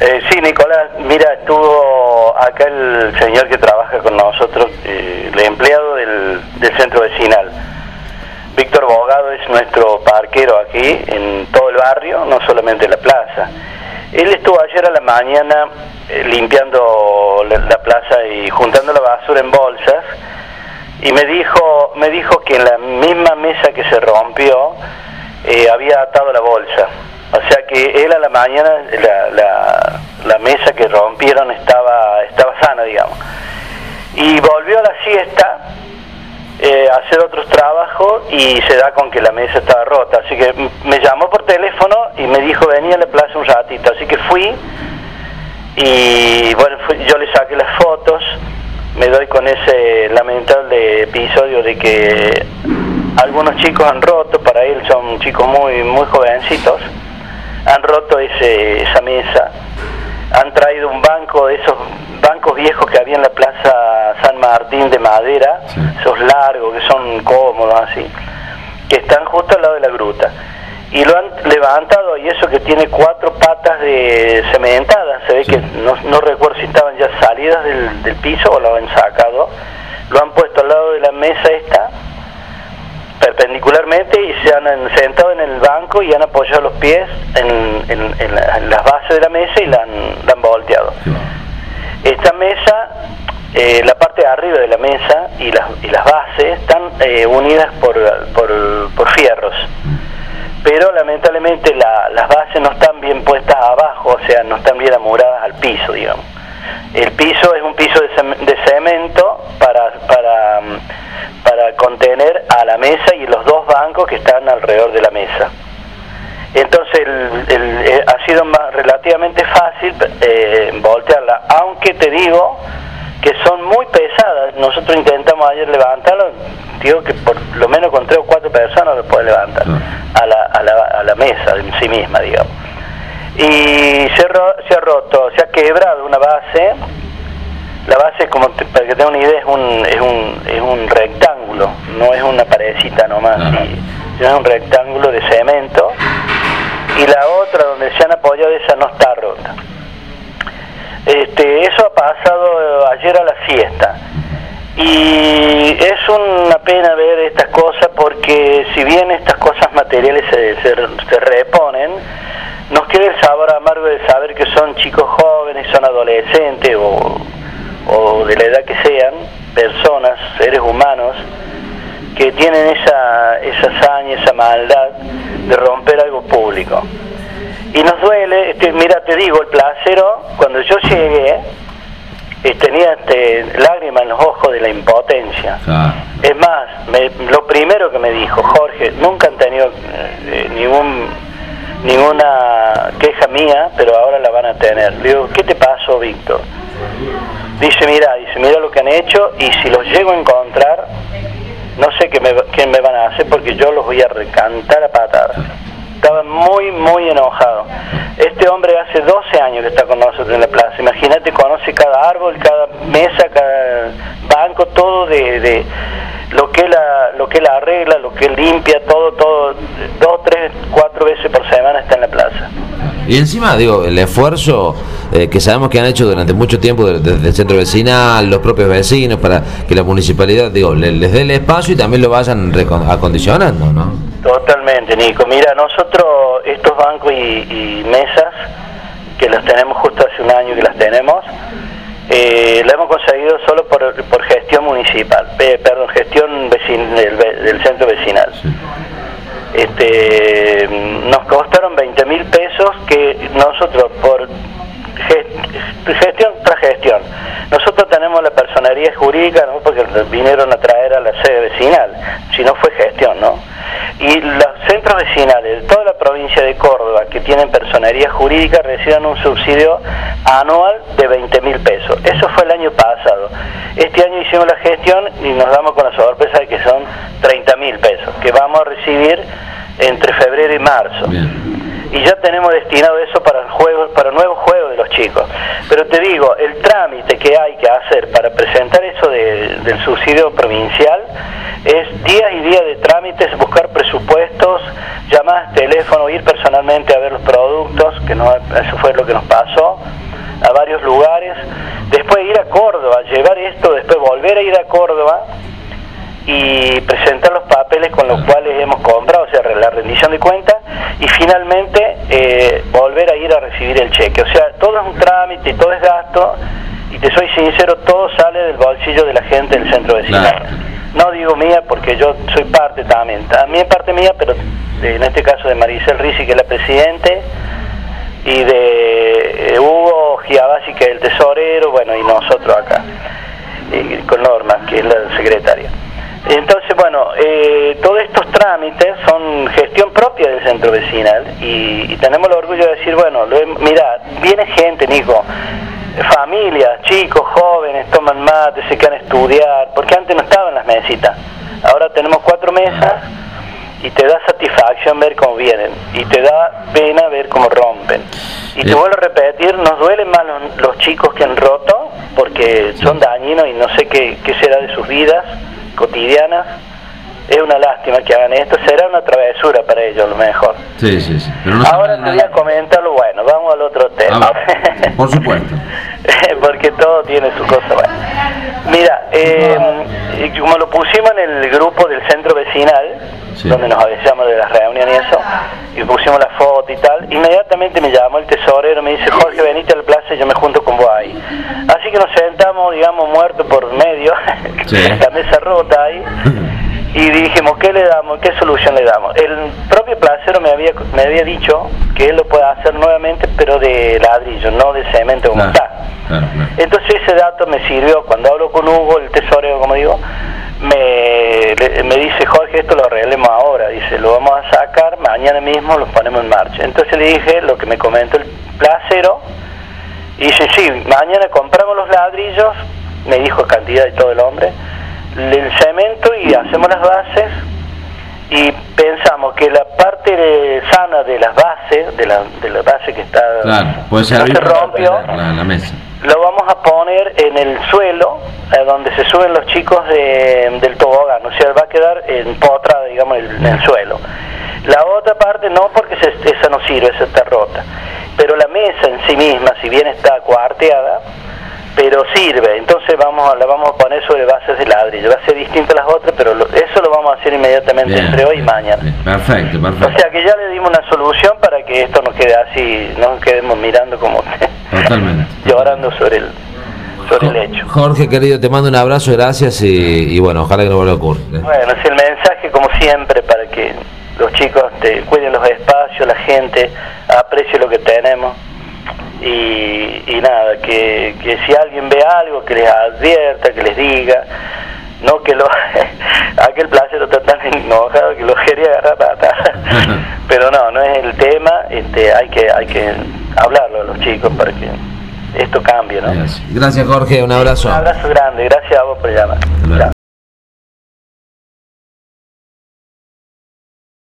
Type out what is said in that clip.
Eh, sí, Nicolás, mira, estuvo acá el señor que trabaja con nosotros, eh, el empleado del, del centro vecinal. Víctor Bogado es nuestro parquero aquí, en todo el barrio, no solamente en la plaza. Él estuvo ayer a la mañana eh, limpiando la, la plaza y juntando la basura en bolsas y me dijo, me dijo que en la misma mesa que se rompió había atado la bolsa. O sea que él a la mañana, la, la, la mesa que rompieron estaba, estaba sana, digamos. Y volvió a la siesta eh, a hacer otros trabajos y se da con que la mesa estaba rota. Así que me llamó por teléfono y me dijo, venía a la plaza un ratito. Así que fui y bueno, fui- yo le saqué las fotos, me doy con ese lamentable episodio de que algunos chicos han roto, para él son chicos muy muy jovencitos, han roto ese, esa mesa, han traído un banco de esos bancos viejos que había en la plaza San Martín de madera, esos largos que son cómodos así, que están justo al lado de la gruta. Y lo han levantado, y eso que tiene cuatro patas de cementadas, se ve que no, no recuerdo si estaban ya salidas del, del piso o lo han sacado, lo han puesto al lado de la mesa esta, perpendicularmente, y se han en- sentado en el banco y han apoyado los pies en, en- en la- en las bases de la mesa y la han, la han volteado. Esta mesa, eh, la parte de arriba de la mesa y las, y las bases están eh, unidas por, por, por fierros. Pero lamentablemente la- las bases no están bien puestas abajo, o sea, no están bien amuradas al piso, digamos. El piso es un piso de, cem- de cemento para, mm, para contener a la mesa y los dos bancos que están alrededor de la mesa. Entonces el- el- eh, ha sido más, relativamente fácil eh, voltearla, aunque te digo que son muy pesadas. Nosotros intentamos ayer levantarlo, digo que por lo menos con tres o cuatro personas lo puede levantar a la, a la, a la mesa en sí misma, digamos. Y se, ro- se ha roto, se ha quebrado una base. La base, como te- para que tenga una idea, es un, es un, es un rectángulo, no es una paredcita nomás, y- sino es un rectángulo de cemento. Y la otra, donde se han apoyado, esa no está rota. Este, eso ha pasado eh, ayer a la fiesta. Y es una pena ver estas cosas porque si bien estas cosas materiales se, se, se reponen, nos queda el sabor amargo de saber que son chicos jóvenes, son adolescentes o, o de la edad que sean, personas, seres humanos, que tienen esa, esa hazaña, esa maldad de romper algo público. Y nos duele, este, mira, te digo, el placero, cuando yo llegué, eh, tenía este, lágrimas en los ojos de la impotencia. Es más, me- lo primero que me dijo, Jorge, nunca han tenido eh, ningún ninguna queja mía, pero ahora la van a tener. Le digo, ¿qué te pasó, Víctor? Dice, mira, dice, mira lo que han hecho y si los llego a encontrar, no sé qué me, me van a hacer porque yo los voy a recantar a patadas. Estaba muy, muy enojado. Este hombre hace 12 años que está con nosotros en la plaza. Imagínate, conoce cada árbol, cada mesa, cada banco, todo de, lo que él lo que él arregla, lo que limpia, todo, todo, dos, tres, cuatro veces por semana está en la plaza. Y encima, digo, el esfuerzo eh, que sabemos que han hecho durante mucho tiempo de- desde el centro vecinal, los propios vecinos, para que la municipalidad, digo, le- les dé el espacio y también lo vayan acondicionando, ¿no? Totalmente, Nico. Mira, nosotros estos bancos y, y mesas, que las tenemos justo hace un año que las tenemos, eh, la hemos conseguido solo por, por gestión municipal, pe- perdón, gestión vecin- del, ve- del centro vecinal. Este, nos costaron 20 que nosotros por ge- gestión tras gestión. Nosotros tenemos la personería jurídica, no porque vinieron a traer a la sede vecinal, sino fue gestión, ¿no? Y los centros vecinales de toda la provincia de Córdoba que tienen personería jurídica reciben un subsidio anual de 20 mil pesos. Eso fue el año pasado. Este año hicimos la gestión y nos damos con la sorpresa de que son 30 mil pesos, que vamos a recibir entre febrero y marzo y ya tenemos destinado eso para el juego, para nuevos juegos de los chicos. Pero te digo, el trámite que hay que hacer para presentar eso del subsidio provincial es días y días de trámites, buscar presupuestos, llamadas, teléfono, ir personalmente a ver los productos, que no, eso fue lo que nos pasó, a varios lugares, después ir a Córdoba, llevar esto, después volver a ir a Córdoba y presentar los papeles con los cuales hemos comprado, o sea, la rendición de cuentas, y finalmente eh, volver a ir a recibir el cheque. O sea, todo es un trámite, todo es gasto, y te soy sincero, todo sale del bolsillo de la gente del centro vecinal. No digo mía porque yo soy parte también, también parte mía, pero en este caso de Maricel Risi, que es la presidente, y de eh, Hugo Giavasi, que es el tesorero, bueno, y nosotros acá, con Norma, que es la secretaria. Entonces, bueno, eh, todos estos trámites son gestión propia del centro vecinal y, tenemos el orgullo de decir, bueno, mira, viene gente, Nico, familias, chicos, jóvenes, toman mate, se quedan a estudiar, porque antes no estaban las mesitas. Ahora tenemos cuatro mesas y te da satisfacción ver cómo vienen y te da pena ver cómo rompen. Y te vuelvo a repetir, nos duelen más los, chicos que han roto porque son dañinos y no sé qué, qué será de sus vidas cotidianas. Es una lástima que hagan esto, será una travesura para ellos a lo mejor. Sí, sí, sí. Ahora te voy a comentar lo bueno, vamos al otro tema. por supuesto. Porque todo tiene su cosa buena. Mira, eh, como lo pusimos en el grupo del centro vecinal, donde nos avisamos de las reuniones y eso, y pusimos la foto y tal, inmediatamente me llamó el tesorero, me dice, Jorge, venite al plaza y yo me junto con vos ahí. Así que nos sentamos, digamos, muertos por medio, la mesa rota ahí, y dijimos, ¿qué le damos? ¿Qué solución le damos? El propio placero me había, me había dicho que él lo puede hacer nuevamente, pero de ladrillo, no de cemento como está. Entonces ese dato me sirvió, cuando hablo con Hugo, el tesorero, como digo, me, me dice, Jorge, esto lo arreglemos ahora, dice, lo vamos a sacar, mañana mismo lo ponemos en marcha. Entonces le dije lo que me comentó el placero, y dice, sí, mañana compramos los ladrillos, me dijo cantidad y todo el hombre, el cemento y hacemos las bases y pensamos que la parte sana de las bases, de la, de la base que está no se rompió, la, mesa. lo vamos a poner en el suelo, donde se suben los chicos del tobogán, o sea, va a quedar en potra, digamos, en el, suelo. La otra parte no, porque esa no sirve, esa está rota. Pero la mesa en sí misma, si bien está cuarteada, pero sirve. Entonces vamos la vamos a poner sobre bases de ladrillo. Va a ser distinto a las otras, pero eso lo vamos a hacer inmediatamente entre hoy y mañana. perfecto, perfecto. O sea que ya le dimos una solución para que esto no quede así, no nos quedemos mirando como Totalmente. llorando sobre el sobre el hecho. Jorge, querido, te mando un abrazo, gracias y, bueno, ojalá que no vuelva a ocurrir. ¿eh? Bueno, es el mensaje como siempre para que los chicos te cuiden los espacios, la gente aprecie lo que tenemos y, nada, que, que, si alguien ve algo, que les advierta, que les diga, no que lo aquel placer está tan enojado que lo quería agarrar pero no, no es el tema, este, hay que hay que hablarlo a los chicos para que esto cambie, ¿no? Gracias, Jorge, un abrazo. Un abrazo grande, gracias a vos por llamar.